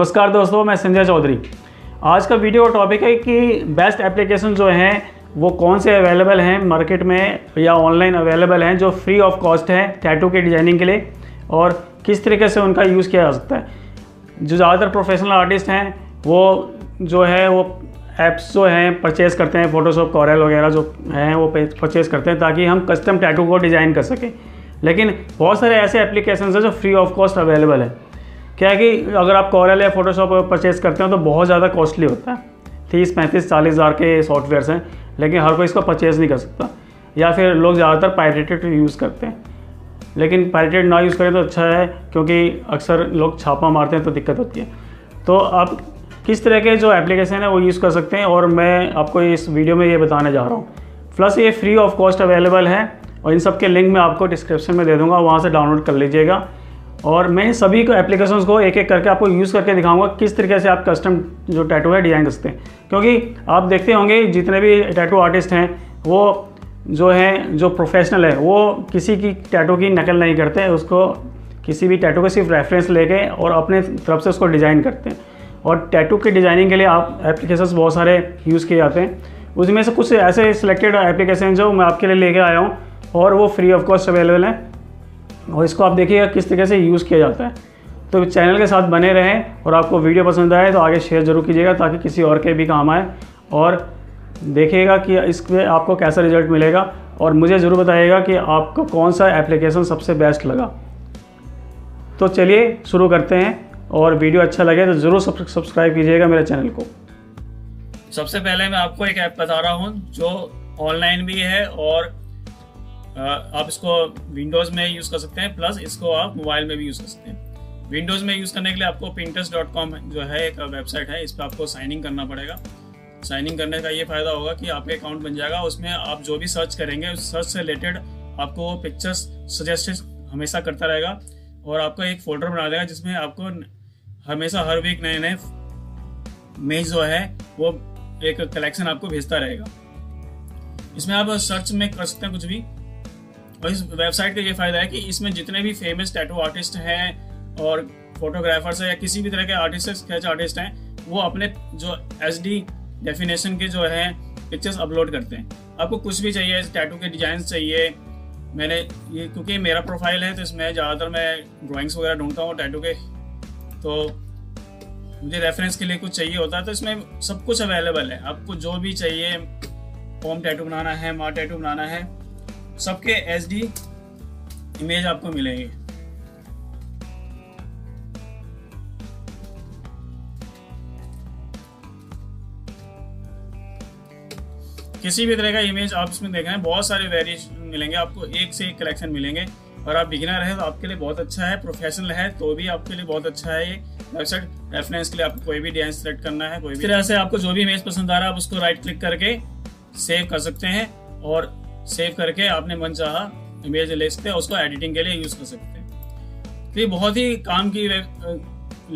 नमस्कार दोस्तों, मैं संजय चौधरी। आज का वीडियो टॉपिक है कि बेस्ट एप्लीकेशन जो हैं, वो कौन से अवेलेबल हैं मार्केट में या ऑनलाइन अवेलेबल हैं, जो फ्री ऑफ़ कॉस्ट हैं टैटू के डिज़ाइनिंग के लिए और किस तरीके से उनका यूज़ किया जा सकता है। जो ज़्यादातर प्रोफेशनल आर्टिस्ट हैं, वो जो है, वो ऐप्स जो हैं परचेज़ करते हैं फ़ोटोशॉप कॉरल वगैरह जो हैं, वो परचेज़ करते हैं ताकि हम कस्टम टैटू को डिज़ाइन कर सकें। लेकिन बहुत सारे ऐसे एप्लीकेशन हैं जो फ्री ऑफ़ कॉस्ट अवेलेबल है। क्या है कि अगर आप कॉरल या फोटोशॉप परचेज़ करते हो तो बहुत ज़्यादा कॉस्टली होता है। तीस, पैंतीस, चालीस हज़ार के सॉफ्टवेयर्स हैं, लेकिन हर कोई इसको परचेज़ नहीं कर सकता। या फिर लोग ज़्यादातर पायरेटेड यूज़ करते हैं। लेकिन पायरेटेड ना यूज़ करें तो अच्छा है, क्योंकि अक्सर लोग छापा मारते हैं तो दिक्कत होती है। तो आप किस तरह के जो एप्लीकेशन है वो यूज़ कर सकते हैं, और मैं आपको इस वीडियो में ये बताने जा रहा हूँ। प्लस ये फ्री ऑफ़ कॉस्ट अवेलेबल है, और इन सब के लिंक मैं आपको डिस्क्रिप्शन में दे दूँगा, वहाँ से डाउनलोड कर लीजिएगा। और मैं सभी को एप्लीकेशंस को एक एक करके आपको यूज़ करके दिखाऊँगा किस तरीके से आप कस्टम जो टैटू है डिज़ाइन कर सकते हैं। क्योंकि आप देखते होंगे जितने भी टैटू आर्टिस्ट हैं, वो जो हैं, जो प्रोफेशनल है, वो किसी की टैटू की नकल नहीं करते, उसको किसी भी टैटू का सिर्फ़ रेफरेंस लेके और अपने तरफ़ से उसको डिज़ाइन करते हैं। और टैटू की डिज़ाइनिंग के लिए आप एप्लीकेशन बहुत सारे यूज़ किए जाते हैं। उसमें से कुछ ऐसे सिलेक्टेड एप्लीकेशन जो मैं आपके लिए लेके आया हूँ और वो फ्री ऑफ़ कॉस्ट अवेलेबल हैं। और इसको आप देखिएगा किस तरीके से यूज़ किया जाता है। तो चैनल के साथ बने रहें और आपको वीडियो पसंद आए तो आगे शेयर ज़रूर कीजिएगा ताकि किसी और के भी काम आए। और देखिएगा कि इसमें आपको कैसा रिज़ल्ट मिलेगा और मुझे ज़रूर बताइएगा कि आपको कौन सा एप्लीकेशन सबसे बेस्ट लगा। तो चलिए शुरू करते हैं और वीडियो अच्छा लगे तो ज़रूर सब्सक्राइब कीजिएगा मेरे चैनल को। सबसे पहले मैं आपको एक ऐप बता रहा हूँ जो ऑनलाइन भी है और आप इसको विंडोज़ में यूज़ कर सकते हैं प्लस इसको आप मोबाइल में भी यूज़ कर सकते हैं। विंडोज़ में यूज़ करने के लिए आपको पिंटस डॉट कॉम जो है एक वेबसाइट है, इस पर आपको साइन इन करना पड़ेगा। साइन इन करने का ये फ़ायदा होगा कि आपका अकाउंट बन जाएगा, उसमें आप जो भी सर्च करेंगे, उस सर्च से रिलेटेड आपको पिक्चर्स सजेस्ट हमेशा करता रहेगा और आपका एक फोल्डर बना देगा जिसमें आपको हमेशा हर वीक नए नए मेज जो है, वो एक कलेक्शन आपको भेजता रहेगा। इसमें आप सर्च में कर सकते हैं कुछ भी। और इस वेबसाइट का ये फ़ायदा है कि इसमें जितने भी फ़ेमस टैटू आर्टिस्ट हैं और फोटोग्राफर्स हैं या किसी भी तरह के आर्टिस्ट स्केच आर्टिस्ट हैं, वो अपने जो एच डी डेफिनेशन के जो है पिक्चर्स अपलोड करते हैं। आपको कुछ भी चाहिए टैटू के डिज़ाइन चाहिए। मैंने ये, क्योंकि मेरा प्रोफ़ाइल है तो इसमें ज़्यादातर मैं ड्राइंग्स वगैरह ढूंढता हूँ टैटू के। तो मुझे रेफरेंस के लिए कुछ चाहिए होता है तो इसमें सब कुछ अवेलेबल है। आपको जो भी चाहिए होम टैटू बनाना है, माँ टैटू बनाना है सबके एच डी इमेज आपको मिलेंगे। किसी भी तरह का इमेज आप इसमें देख रहे हैं, बहुत सारे वेरिएशन मिलेंगे, आपको एक से एक कलेक्शन मिलेंगे। और आप बिगिनर है तो आपके लिए बहुत अच्छा है प्रोफेशनल है तो भी आपके लिए बहुत अच्छा है ये वेबसाइट रेफरेंस के लिए आपको कोई भी डिज़ाइन सेलेक्ट करना है, कोई भी तरह से आपको जो भी इमेज पसंद आ रहा है, आप उसको राइट क्लिक करके सेव कर सकते हैं। और सेव करके आपने मन चाह इमेज ले सकते हैं, उसको एडिटिंग के लिए यूज़ कर सकते हैं। तो ये बहुत ही काम की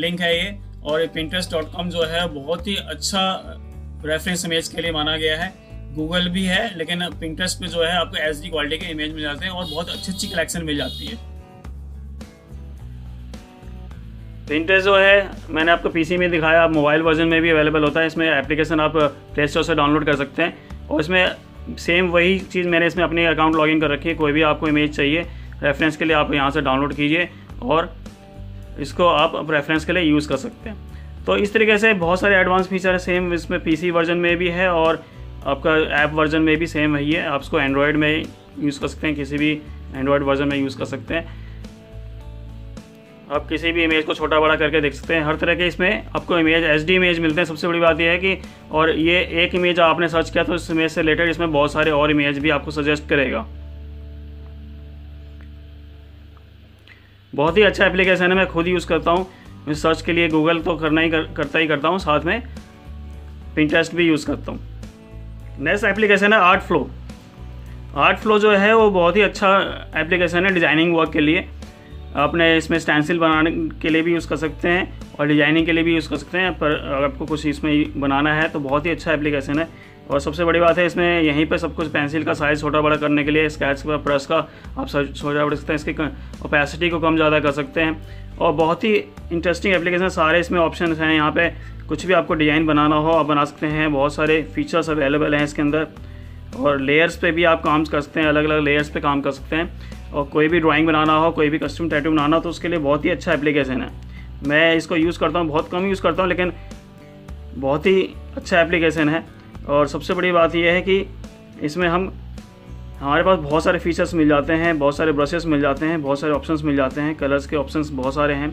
लिंक है ये, और ये पिंटरेस्ट डॉट कॉम जो है, बहुत ही अच्छा रेफरेंस इमेज के लिए माना गया है। गूगल भी है, लेकिन पिंटरेस्ट पे जो है, आपको एच डी क्वालिटी के इमेज मिल जाते हैं, और बहुत अच्छी अच्छी कलेक्शन मिल जाती है। पिंटरेस्ट जो है, मैंने आपको पीसी में दिखाया, आप मोबाइल वर्जन में भी अवेलेबल होता है। इसमें एप्लीकेशन आप प्ले स्टोर से डाउनलोड कर सकते हैं। और इसमें सेम वही चीज़ मैंने इसमें अपने अकाउंट लॉगिन कर रखी है। कोई भी आपको इमेज चाहिए रेफरेंस के लिए आप यहाँ से डाउनलोड कीजिए और इसको आप रेफरेंस के लिए यूज़ कर सकते हैं। तो इस तरीके से बहुत सारे एडवांस फीचर है। सेम इसमें पीसी वर्जन में भी है और आपका ऐप वर्जन में भी सेम है। आप इसको एंड्रॉयड में यूज़ कर सकते हैं, किसी भी एंड्रॉयड वर्जन में यूज़ कर सकते हैं। आप किसी भी इमेज को छोटा बड़ा करके देख सकते हैं। हर तरह के इसमें आपको इमेज एच इमेज मिलते हैं। सबसे बड़ी बात यह है कि और ये एक इमेज आपने सर्च किया तो इस इमेज से रिलेटेड इसमें बहुत सारे और इमेज भी आपको सजेस्ट करेगा। बहुत ही अच्छा एप्लीकेशन है मैं खुद यूज़ करता हूँ। मैं सर्च के लिए गूगल तो करना ही कर, करता ही करता हूँ साथ में पिंटेस्ट भी यूज़ करता हूँ। नेक्स्ट एप्लीकेशन है आर्ट फ्लो आर्ट फ्लो जो है वो बहुत ही अच्छा एप्लीकेशन है डिज़ाइनिंग वर्क के लिए। अपने इसमें स्टैंसिल बनाने के लिए भी यूज़ कर सकते हैं और डिज़ाइनिंग के लिए भी यूज़ कर सकते हैं। पर अगर आपको कुछ इसमें बनाना है तो बहुत ही अच्छा एप्लीकेशन है। और सबसे बड़ी बात है, इसमें यहीं पर सब कुछ पेंसिल का साइज़ छोटा बड़ा करने के लिए स्केच का ब्रश का, आप छोटा बढ़ सकते हैं, इसकी ओपेसिटी को कम ज़्यादा कर सकते हैं। और बहुत ही इंटरेस्टिंग एप्लीकेशन सारे इसमें ऑप्शन हैं। यहाँ पे कुछ भी आपको डिज़ाइन बनाना हो, आप बना सकते हैं। बहुत सारे फीचर्स अवेलेबल हैं इसके अंदर। और लेयर्स पे भी आप काम कर सकते हैं अलग अलग लेयर्स पे काम कर सकते हैं। और कोई भी ड्राइंग बनाना हो, कोई भी कस्टम टैटू बनाना हो तो उसके लिए बहुत ही अच्छा एप्लीकेशन है। मैं इसको यूज़ करता हूँ, बहुत कम यूज़ करता हूँ, लेकिन बहुत ही अच्छा एप्लीकेशन है। और सबसे बड़ी बात यह है कि इसमें हम, हमारे पास बहुत सारे फीचर्स मिल जाते हैं, बहुत सारे ब्रशेस मिल जाते हैं, बहुत सारे ऑप्शंस मिल जाते हैं कलर्स के ऑप्शंस बहुत सारे हैं,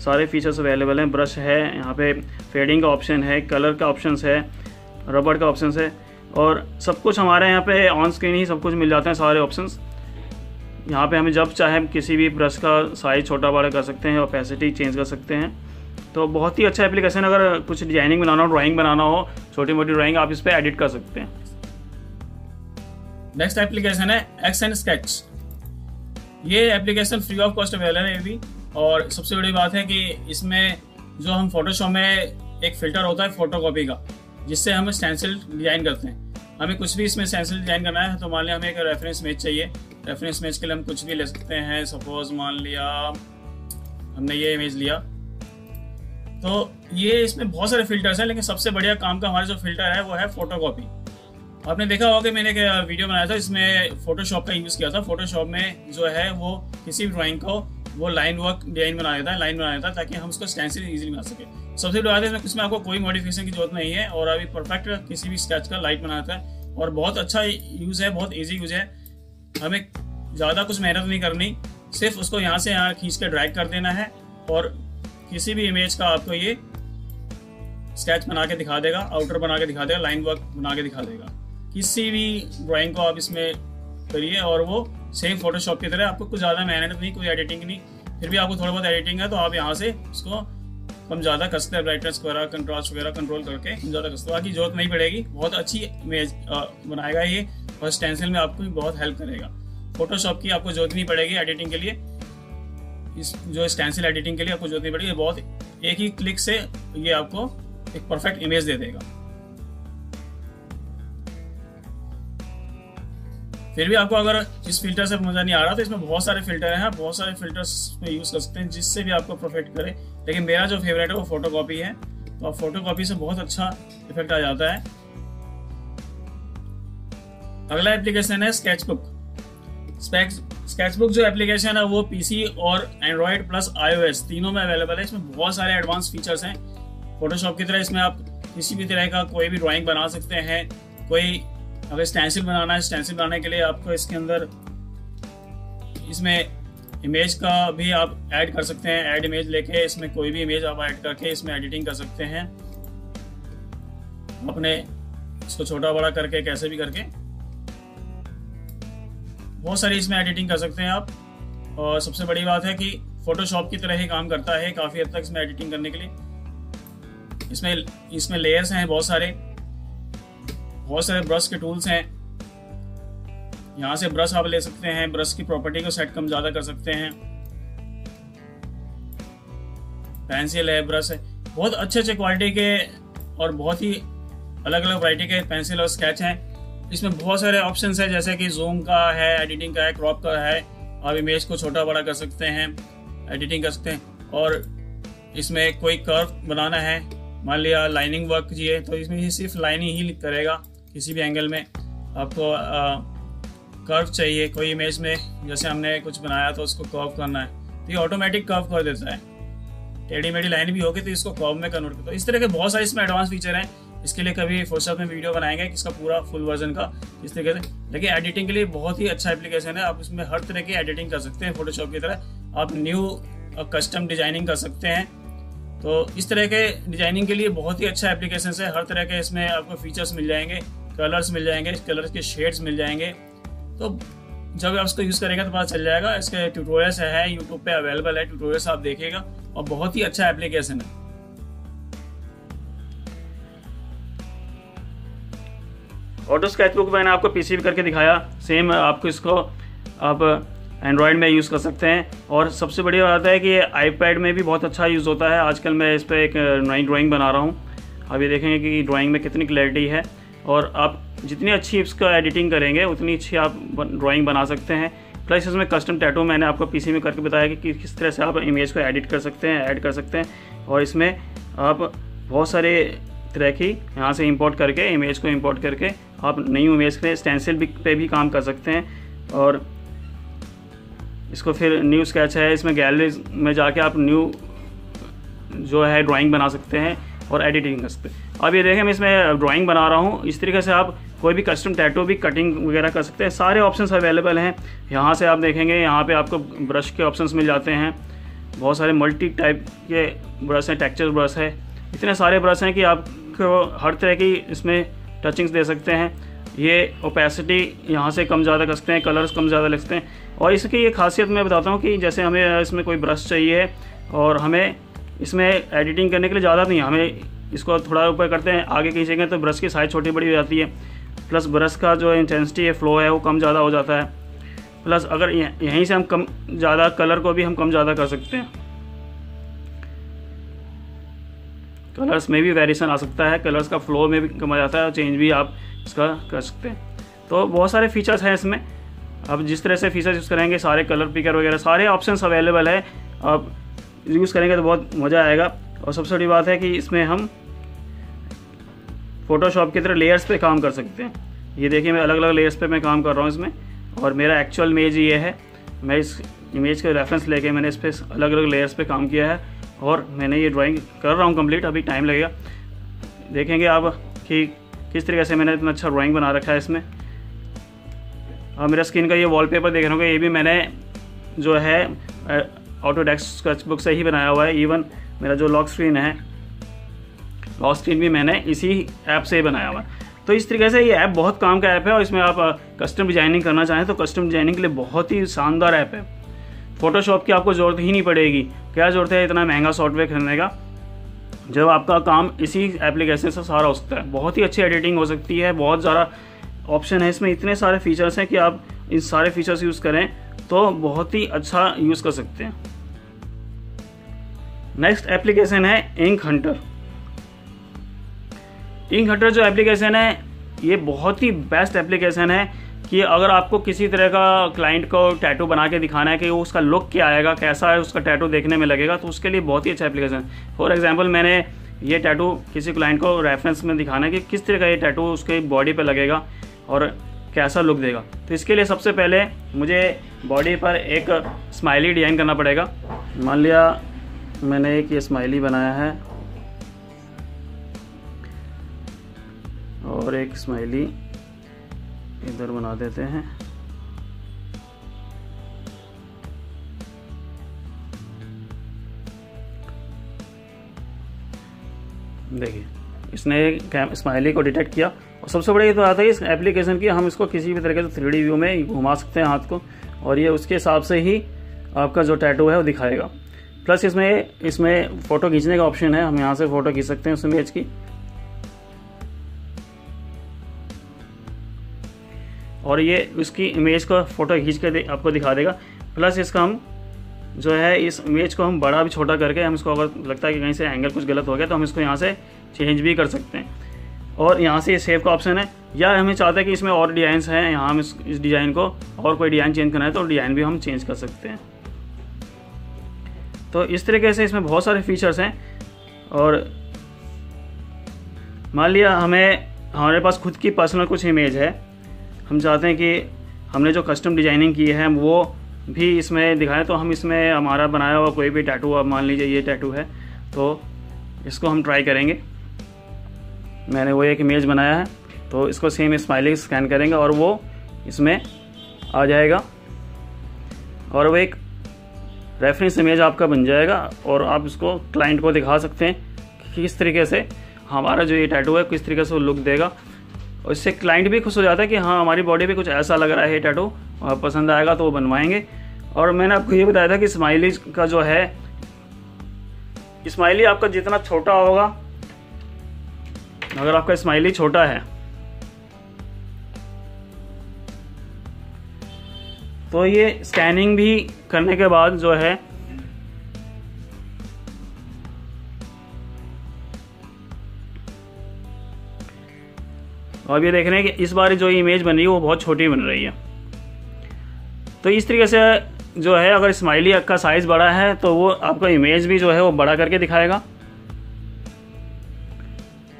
सारे फीचर्स अवेलेबल हैं। ब्रश है, यहाँ पे फेडिंग का ऑप्शन है कलर का ऑप्शन है रबड़ का ऑप्शन है, और सब कुछ हमारे यहाँ पे ऑन स्क्रीन ही सब कुछ मिल जाते हैं, सारे ऑप्शंस यहाँ पे हमें जब चाहे हम किसी भी ब्रश का साइज़ छोटा बड़ा कर सकते हैं और पैसिटी चेंज कर सकते हैं। तो बहुत ही अच्छा एप्लीकेशन अगर कुछ डिज़ाइनिंग बनाना हो ड्राइंग बनाना हो छोटी मोटी ड्राइंग आप इस पर एडिट कर सकते हैं। नेक्स्ट एप्लीकेशन है एक्स एंड स्केच ये application free of cost available है अभी और सबसे बड़ी बात है कि इसमें जो हम फोटोशॉप में एक फ़िल्टर होता है फ़ोटो कॉपी का, जिससे हम स्टेंसिल डिज़ाइन करते हैं। हमें कुछ भी इसमें स्टेंसिल डिज़ाइन करना है तो मान लिया हमें एक रेफरेंस इमेज चाहिए। रेफरेंस इमेज के लिए हम कुछ भी ले सकते हैं। सपोज़ मान लिया हमने ये इमेज लिया। तो ये इसमें बहुत सारे फिल्टर्स हैं, लेकिन सबसे बढ़िया काम का हमारा जो फ़िल्टर है, वो है फ़ोटो कॉपी आपने देखा होगा कि मैंने एक वीडियो बनाया था इसमें फोटोशॉप का यूज़ किया था। फोटोशॉप में जो है वो किसी भी ड्राइंग को वो लाइन वर्क डिज़ाइन बना देता है लाइन बना देता है, ताकि हम उसको स्टेंसिल इजीली बना सके। सबसे बात है, इसमें आपको कोई मॉडिफिकेशन की ज़रूरत नहीं है और अभी परफेक्ट किसी भी स्केच का लाइट बनाता है और बहुत अच्छा यूज़ है, बहुत ईजी यूज़ है। हमें ज़्यादा कुछ मेहनत नहीं करनी, सिर्फ़ उसको यहाँ से यहाँ खींच के ड्रैग कर देना है और किसी भी इमेज का आपको ये स्केच बना के दिखा देगा आउटर बना के दिखा देगा लाइन वर्क बना के दिखा देगा। किसी भी ड्राइंग को आप इसमें करिए और वो सेम फोटोशॉप की तरह आपको कुछ ज़्यादा मेहनत नहीं, कोई एडिटिंग नहीं, फिर भी आपको थोड़ा बहुत एडिटिंग है तो आप यहाँ से उसको कम ज़्यादा कर सकते हैं ब्राइटनेस वगैरह कंट्रास्ट वगैरह कंट्रोल करके कम ज़्यादा कर सकते बाकी ज़रूरत नहीं पड़ेगी। बहुत अच्छी इमेज बनाएगा ये और स्टेंसिल में आपको भी बहुत हेल्प करेगा। फोटोशॉप की आपको ज़रूरत नहीं पड़ेगी एडिटिंग के लिए। इस, जो स्टेंसिल एडिटिंग के लिए आपको ज़रूरत नहीं पड़ेगी। बहुत एक ही क्लिक से ये आपको एक परफेक्ट इमेज दे देगा। फिर भी आपको अगर इस फ़िल्टर से मज़ा नहीं आ रहा तो इसमें बहुत सारे फ़िल्टर हैं। बहुत सारे फिल्टर्स में यूज़ कर सकते हैं, जिससे भी आपको परफेक्ट करे। लेकिन मेरा जो फेवरेट है वो फ़ोटो कॉपी है। तो आप फ़ोटो कॉपी से बहुत अच्छा इफ़ेक्ट आ जाता है। अगला एप्लीकेशन है स्केचबुक स्केचबुक जो एप्लीकेशन है वो पीसी और एंड्रॉयड प्लस आईओएस तीनों में अवेलेबल है। इसमें बहुत सारे एडवांस फीचर्स हैं। फोटोशॉप की तरह इसमें आप किसी भी तरह का कोई भी ड्राइंग बना सकते हैं। कोई अगर स्टेंसिल बनाना है स्टेंसिल बनाने के लिए आपको इसके अंदर इसमें इमेज का भी आप ऐड कर सकते हैं ऐड इमेज लेके इसमें कोई भी इमेज आप ऐड करके इसमें एडिटिंग कर सकते हैं। अपने इसको छोटा बड़ा करके, कैसे भी करके। बहुत सारी इसमें एडिटिंग कर सकते हैं आप। और सबसे बड़ी बात है कि फोटोशॉप की तरह ही काम करता है, काफ़ी हद तक इसमें एडिटिंग करने के लिए। इसमें इसमें लेयर्स हैं बहुत सारे। बहुत सारे ब्रश के टूल्स हैं। यहाँ से ब्रश आप ले सकते हैं ब्रश की प्रॉपर्टी को सेट कम ज़्यादा कर सकते हैं। पेंसिल है ब्रश है। बहुत अच्छे अच्छे क्वालिटी के और बहुत ही अलग अलग वराइटी के पेंसिल और स्केच हैं। इसमें बहुत सारे ऑप्शन है, जैसे कि जूम का है एडिटिंग का है क्रॉप का है। आप इमेज को छोटा बड़ा कर सकते हैं एडिटिंग कर सकते हैं। और इसमें कोई कर्व बनाना है, मान लिया लाइनिंग वर्क चाहिए तो इसमें सिर्फ़ लाइनिंग ही करेगा किसी भी एंगल में। आपको कर्व चाहिए, कोई इमेज में, जैसे हमने कुछ बनाया तो उसको कर्व करना है तो ये ऑटोमेटिक कर्व कर देता है। टेढ़ी मेढ़ी लाइन भी होगी तो इसको कर्व में कन्वर्ट करता है। इस तरह के बहुत सारे इसमें एडवांस फीचर हैं। इसके लिए कभी फोटोशॉप में वीडियो बनाएँगे, इसका पूरा फुल वर्जन का, इस तरीके से। लेकिन एडिटिंग के लिए बहुत ही अच्छा एप्लीकेशन है। आप इसमें हर तरह की एडिटिंग कर सकते हैं फोटोशॉप की तरह। आप न्यू कस्टम डिज़ाइनिंग कर सकते हैं। तो इस तरह के डिज़ाइनिंग के लिए बहुत ही अच्छा एप्लीकेशन है। हर तरह के इसमें आपको फीचर्स मिल जाएँगे कलर्स मिल जाएँगे कलर्स के शेड्स मिल जाएँगे। तो जब आप उसको यूज़ करेंगे तो पता चल जाएगा, इसके ट्यूटोरियल्स है यूट्यूब पे अवेलेबल है ट्यूटोरियल्स आप देखेगा और बहुत ही अच्छा एप्लीकेशन है। ऑटो स्केचबुक मैंने आपको पीसी भी करके दिखाया सेम आपको इसको आप एंड्रॉयड में यूज़ कर सकते हैं। और सबसे बढ़िया बात है कि आईपैड में भी बहुत अच्छा यूज़ होता है। आजकल मैं इस पर एक नई ड्राइंग बना रहा हूँ। अभी देखेंगे कि ड्राइंग में कितनी क्लैरिटी है। और आप जितनी अच्छी इसका एडिटिंग करेंगे, उतनी अच्छी आप ड्राइंग बना सकते हैं। प्लस इसमें कस्टम टैटू मैंने आपको पीसी में करके बताया कि किस तरह से आप इमेज को एडिट कर सकते हैं ऐड कर सकते हैं। और इसमें आप बहुत सारे तरह की यहाँ से इंपोर्ट करके इमेज को इंपोर्ट करके आप नई इमेज के स्टेंसिल भी, पे भी काम कर सकते हैं। और इसको फिर न्यू स्केच है, इसमें गैलरी में जाके आप न्यू जो है ड्राइंग बना सकते हैं और एडिटिंग कर सकते हैं। अब ये देखें, मैं इसमें ड्राइंग बना रहा हूँ। इस तरीके से आप कोई भी कस्टम टैटू भी कटिंग वगैरह कर सकते हैं। सारे ऑप्शंस अवेलेबल हैं। यहाँ से आप देखेंगे, यहाँ पे आपको ब्रश के ऑप्शंस मिल जाते हैं। बहुत सारे मल्टी टाइप के ब्रश हैं टेक्चर ब्रश है। इतने सारे ब्रश हैं कि आपको हर तरह की इसमें टचिंग्स दे सकते हैं। ये ओपेसिटी यहाँ से कम ज़्यादा कर सकते हैं कलर्स कम ज़्यादा लिख सकते हैं। और इसकी ये खासियत मैं बताता हूँ कि जैसे हमें इसमें कोई ब्रश चाहिए और हमें इसमें एडिटिंग करने के लिए ज़्यादा नहीं हमें इसको थोड़ा ऊपर करते हैं, आगे खींचेंगे तो ब्रश की साइज़ छोटी बड़ी हो जाती है। प्लस ब्रश का जो इंटेंसिटी है फ्लो है, वो कम ज़्यादा हो जाता है। प्लस अगर यहीं से हम कम ज़्यादा कलर को भी हम कम ज़्यादा कर सकते हैं। कलर्स में भी वेरिएशन आ सकता है कलर्स का फ्लो में भी कम आ जाता है और चेंज भी आप इसका कर सकते हैं। तो बहुत सारे फीचर्स हैं इसमें। अब जिस तरह से फीचर्स यूज़ करेंगे, सारे कलर पिकर वगैरह, सारे ऑप्शन अवेलेबल है। अब यूज़ करेंगे तो बहुत मज़ा आएगा। और सबसे बड़ी बात है कि इसमें हम फ़ोटोशॉप की तरह लेयर्स पे काम कर सकते हैं। ये देखिए, मैं अलग अलग लेयर्स पे मैं काम कर रहा हूँ इसमें। और मेरा एक्चुअल इमेज ये है। मैं इस इमेज का रेफरेंस लेके मैंने इस पर अलग अलग लेयर्स पे काम किया है। और मैंने ये ड्राइंग कर रहा हूँ कंप्लीट अभी टाइम लगेगा। देखेंगे आप कि किस तरीके से मैंने इतना अच्छा ड्राइंग बना रखा है इसमें। और मेरा स्क्रीन का ये वॉलपेपर देख रहे हो ये भी मैंने जो है ऑटोडेस्क स्केच बुक से ही बनाया हुआ है। इवन मेरा जो लॉक स्क्रीन है लॉक स्क्रीन भी मैंने इसी ऐप से बनाया हुआ तो इस तरीके से ये ऐप बहुत काम का ऐप है और इसमें आप कस्टम डिज़ाइनिंग करना चाहें तो कस्टम डिज़ाइनिंग के लिए बहुत ही शानदार ऐप है। फोटोशॉप की आपको ज़रूरत ही नहीं पड़ेगी। क्या ज़रूरत है इतना महँगा सॉफ्टवेयर खरीदने का? जब आपका काम इसी एप्लीकेशन से सारा हो सकता है। बहुत ही अच्छी एडिटिंग हो सकती है, बहुत ज़्यादा ऑप्शन है। इसमें इतने सारे फीचर्स हैं कि आप इन सारे फीचर्स यूज़ करें तो बहुत ही अच्छा यूज़ कर सकते हैं। नेक्स्ट एप्लीकेशन है इंक हंटर इंक हटर जो एप्लीकेशन है, ये बहुत ही बेस्ट एप्लीकेशन है कि अगर आपको किसी तरह का क्लाइंट को टैटू बना के दिखाना है कि उसका लुक क्या आएगा, कैसा है, उसका टैटू देखने में लगेगा तो उसके लिए बहुत ही अच्छा एप्लीकेशन फॉर एग्ज़ाम्पल मैंने ये टैटू किसी क्लाइंट को रेफरेंस में दिखाना है कि किस तरह का ये टैटू उसके बॉडी पर लगेगा और कैसा लुक देगा। तो इसके लिए सबसे पहले मुझे बॉडी पर एक स्माइली डिज़ाइन करना पड़ेगा। मान लिया मैंने एक ये स्माइली बनाया है और एक स्माइली इधर बना देते हैं। देखिए, इसने स्माइली को डिटेक्ट किया। और सबसे बड़ी तो आता है, इस एप्लीकेशन की हम इसको किसी भी तरीके से थ्री व्यू में घुमा सकते हैं हाथ को। और ये उसके हिसाब से ही आपका जो टैटू है वो दिखाएगा। प्लस इसमें इसमें फ़ोटो खींचने का ऑप्शन है, हम यहाँ से फ़ोटो खींच सकते हैं उस इमेज की। और ये उसकी इमेज को फ़ोटो खींच के आपको दिखा देगा। प्लस इसका हम जो है इस इमेज को हम बड़ा भी छोटा करके हम इसको अगर लगता है कि कहीं से एंगल कुछ गलत हो गया तो हम इसको यहाँ से चेंज भी कर सकते हैं। और यहाँ से ये सेव का ऑप्शन है। या हमें चाहते हैं कि इसमें और डिज़ाइन हैं यहाँ हम इस, इस डिज़ाइन को और कोई डिज़ाइन चेंज करना है तो डिज़ाइन भी हम चेंज कर सकते हैं। तो इस तरीके से इसमें बहुत सारे फीचर्स हैं। और मान लिया हमें हमारे पास खुद की पर्सनल कुछ इमेज है। हम चाहते हैं कि हमने जो कस्टम डिज़ाइनिंग की है, वो भी इसमें दिखाएँ। तो हम इसमें हमारा बनाया हुआ कोई भी टैटू अब मान लीजिए ये टैटू है तो इसको हम ट्राई करेंगे। मैंने वो एक इमेज बनाया है तो इसको सेम स्माइलिंग स्कैन करेंगे और वो इसमें आ जाएगा। और वो एक रेफरेंस इमेज आपका बन जाएगा और आप इसको क्लाइंट को दिखा सकते हैं कि किस तरीके से हमारा जो ये टैटू है, किस तरीके से वो लुक देगा। और इससे क्लाइंट भी खुश हो जाता है कि हाँ हमारी बॉडी पे कुछ ऐसा लग रहा है टैटू पसंद आएगा तो वो बनवाएँगे। और मैंने आपको ये बताया था कि स्माइली का जो है स्माइली आपका जितना छोटा होगा, अगर आपका स्माइली छोटा है तो ये स्कैनिंग भी करने के बाद जो है और अब ये देख रहे हैं कि इस बार जो इमेज बन रही है, वो बहुत छोटी बन रही है। तो इस तरीके से जो है, अगर स्माइली का साइज़ बड़ा है तो वो आपका इमेज भी जो है, वो बड़ा करके दिखाएगा।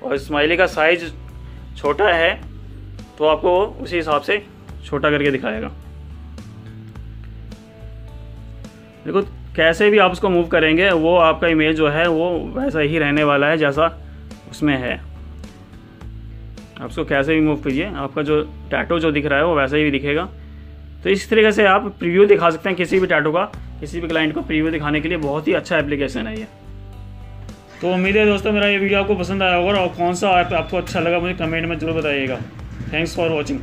और स्माइली का साइज़ छोटा है तो आपको उसी हिसाब से छोटा करके दिखाएगा। देखो, कैसे भी आप उसको मूव करेंगे, वो आपका इमेज जो है, वो वैसा ही रहने वाला है जैसा उसमें है। आप उसको कैसे भी मूव कीजिए आपका जो टैटो जो दिख रहा है वो वैसे ही दिखेगा। तो इस तरीके से आप प्रीव्यू दिखा सकते हैं किसी भी टैटो का, किसी भी क्लाइंट को प्रीव्यू दिखाने के लिए बहुत ही अच्छा एप्लीकेशन है ये। तो उम्मीद है दोस्तों मेरा ये वीडियो आपको पसंद आया होगा और कौन सा ऐप आपको अच्छा लगा मुझे कमेंट में ज़रूर बताइएगा। Thanks for watching